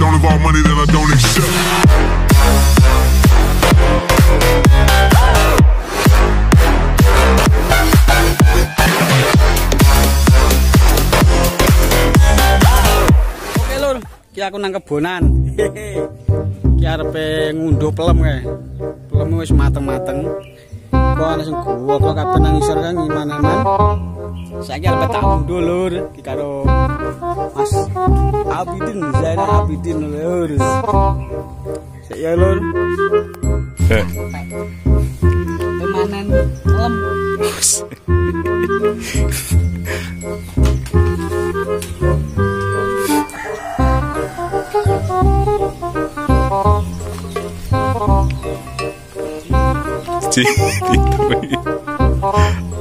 don't involve money that I don't accept. Ki aku nang kebonan. Ki arepe ngunduh pelem kae. Pelem wis mateng-mateng. Kok ana sing gua kok kabeh nang isor kan gimana man. Saiki arep tak ngunduh lur ki karo Mas Abidin, Zainal Abidin lur. Sik ya lur. Eh, Pemanen pelem. Ci-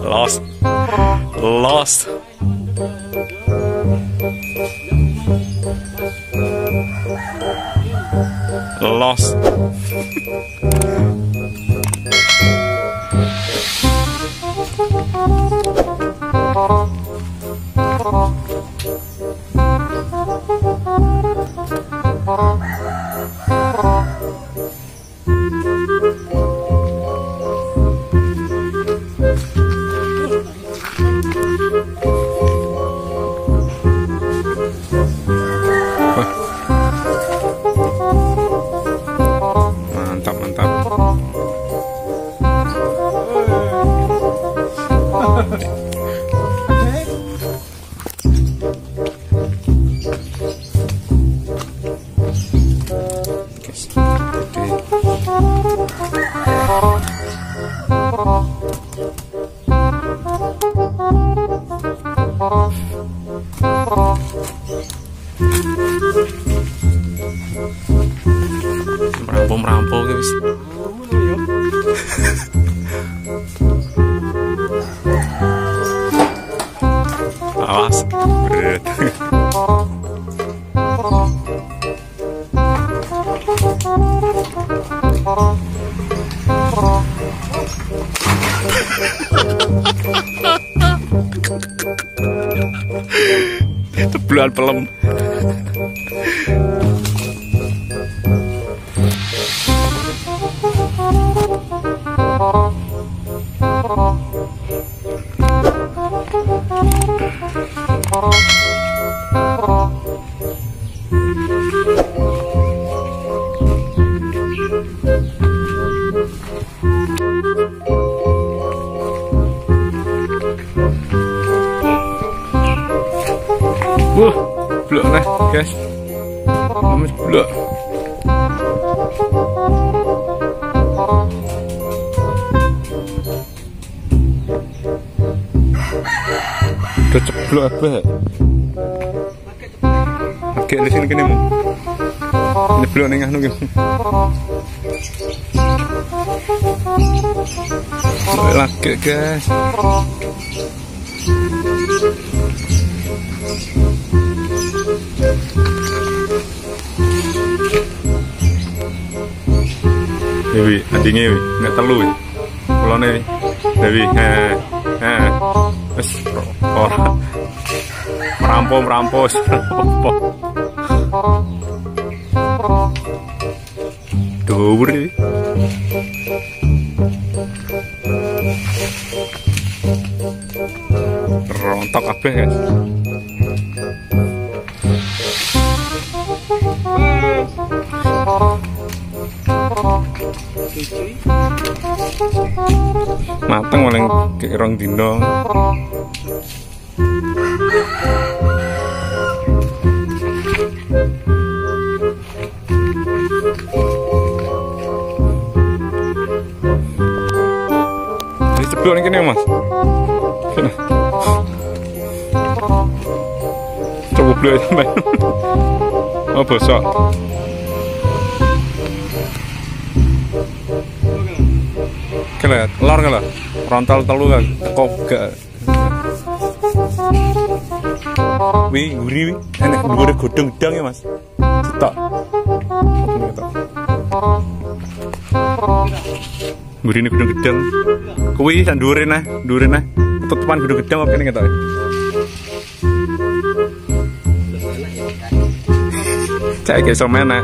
Lost. Lost. Lost. Oke. Tebluan pelem. Wah, guys. Mamis blok. Udah ceblok apa ya? Oke, di sini kene mu. Ini blok ning anu ki. Lagi guys. Dewi, adingnya Dewi, nggak telu Dewi. Kulone Dewi. Dewi, eh, eh, wes ora. Merampo, merampo, merampo. Dhuwur. Rontok kabeh guys. mateng paling kirong dino di sebelah ning kene, mas. Coba beli aja main mau Kele, lor kele. Rontal telu kan, teko gak. Wi, guri wi. Enak dhuwure godhong gedang ya, Mas. Cetok. Gurine godhong gedang. Kuwi sak dhuwure nah, dhuwure nah. Tutupan godhong gedang apa kene ketok. Cek iki iso menek.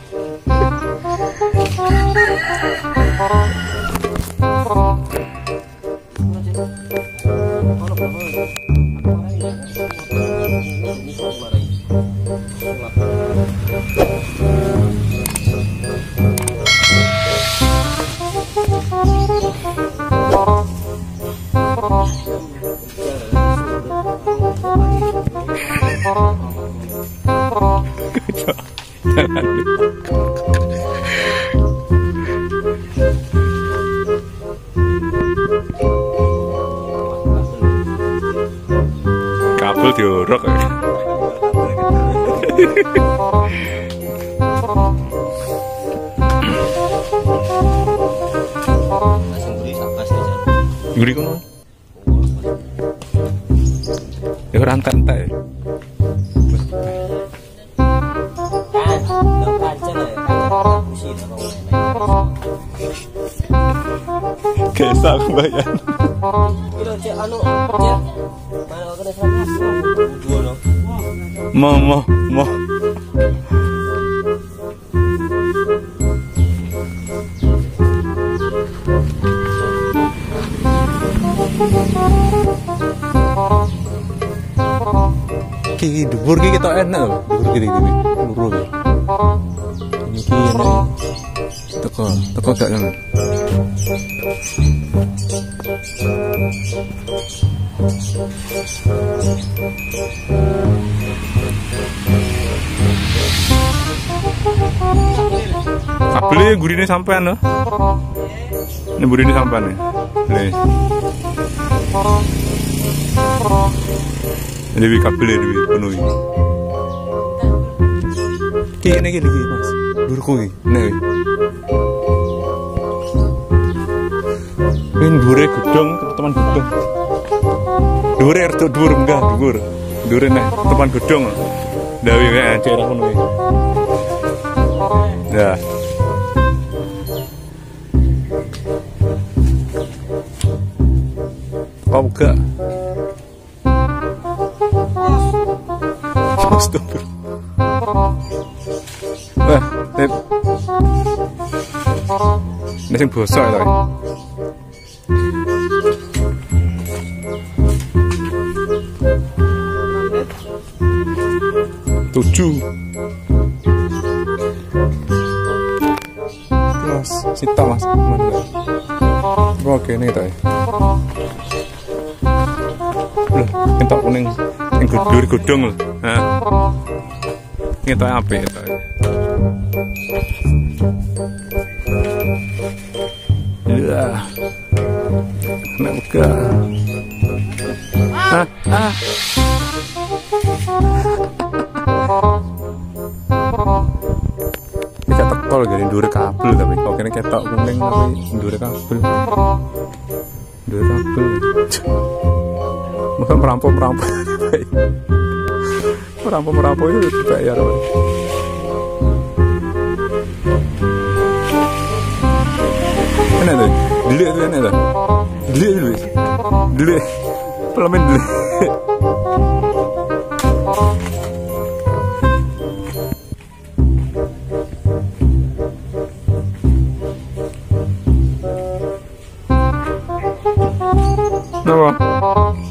Kabel diorok. Guri kono. Ya ora entek-entek. Ya. Kesa aku bayar. Cek anu, cek. Mana kau kena serang Dua no. Mau mau mau. Ki dhuwur ki ketok enak lho, dhuwur ki iki. Luru enak. Teko, teko gak. Kabelnya gurine sampean lho. Ini gurine sampean nih. Nih. Ini wi kabelnya ini penuhi. Ki ini ki iki Mas. Durku ki. Nek. Ini dure gedong teman gedong. Dure ertu dur enggak dur. Dure nek teman gedong. Dawi kayak daerah kono ki. Ya. Kau buka. Astagfirullah. Wah, ini ini sing bosok ya. tapi. Tujuh. Mas, sita mas. Oke, ini kita ya. Loh, kita kuning yang gudur gudung loh. Hah? Kita apa ya? Buka. Ah, ah. Tol gini dure kabel tapi kok kene ketok kuning tapi dure kabel. Dure kabel. Bukan merampok merampok. merampok merampok itu dibayar. Enak tuh, delik tuh enak tuh. Delik tuh, delik. Pelamin delik. Apa?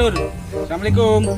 Assalamualaikum.